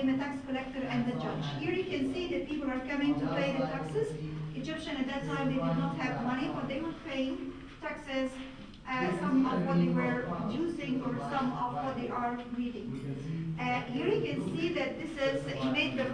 between the tax collector and the judge. Here you can see that people are coming to pay the taxes. Egyptian at that time, they did not have money, but they were paying taxes, uh, some of what they were using or some of what they are reading. Uh, here you can see that this is, he made the